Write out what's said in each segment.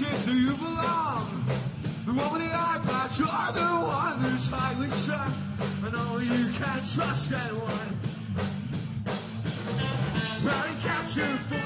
which do you belong? The with the eye patch or the one who's highly sharp? I know you can't trust anyone. Body capture photograph.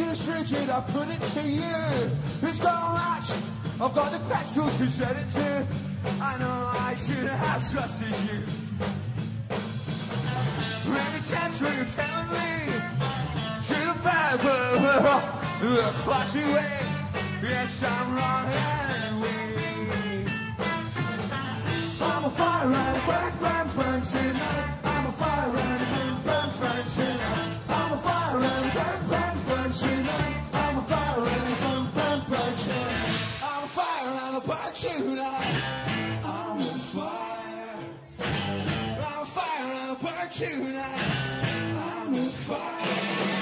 Looking frigid, I put it to you. It's gonna match. I've got the petrol to set it to. I know I should have trusted you. Every chance when you're telling me to the bad, but classy way. Yes, I'm wrong anyway. Tonight. I'm on fire.